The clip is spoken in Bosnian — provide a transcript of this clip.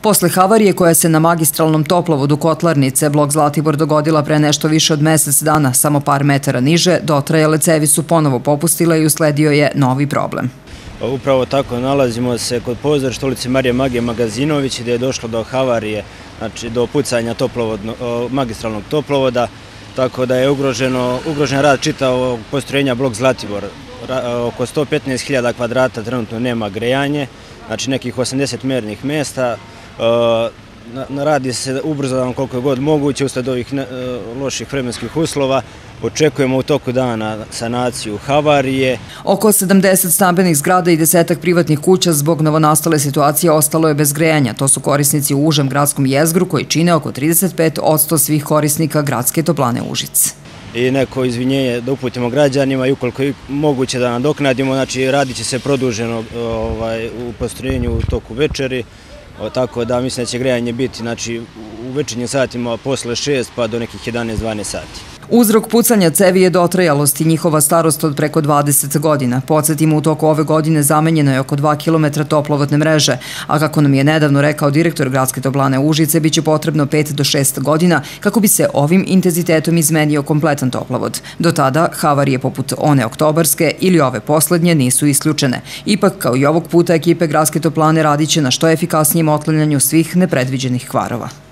Posle havarije koja se na magistralnom toplovodu Kotlarnice blok Zlatibor dogodila pre nešto više od mesec dana, samo par metara niže, dotrajale cevi su ponovo popustile i usledio je novi problem. Pa upravo tako nalazimo se kod pozor štolice Marije Magije Magazinović gdje je došlo do havarije, znači do pucanja magistralnog toplovoda, tako da je ugrožen rad čitavog postrojenja blok Zlatibor. Oko 115.000 kvadrata trenutno nema grejanje, znači nekih 80 mernih mjesta, radi se ubrzano koliko je god moguće usled ovih e, loših vremenskih uslova. Očekujemo u toku dana sanaciju havarije. Oko 70 stambenih zgrada i desetak privatnih kuća zbog novonastale situacije ostalo je bez grejanja. To su korisnici u užem gradskom jezgru koji čine oko 35 od svih korisnika gradske toplane Užice. I neko izvinjenje da uputimo građanima i ukoliko je moguće da nadoknadimo, znači radit će se produženo ovaj, u postrojenju u toku večeri tako da mislim da će grejanje biti znači, u večernjim satima posle 6 pa do nekih 11-12 sati. Uzrok pucanja cevi je dotrajalost i njihova starost od preko 20 godina. Podsjetimo, u toku ove godine zamenjeno je oko 2 km toplovodne mreže, a kako nam je nedavno rekao direktor Gradske toplane Užice, bit će potrebno 5 do 6 godina kako bi se ovim intenzitetom izmenio kompletan toplovod. Do tada, havarije poput one oktobarske ili ove poslednje nisu isključene. Ipak, kao i ovog puta, ekipe Gradske toplane radit će na što efikasnijem otklanjanju svih nepredviđenih kvarova.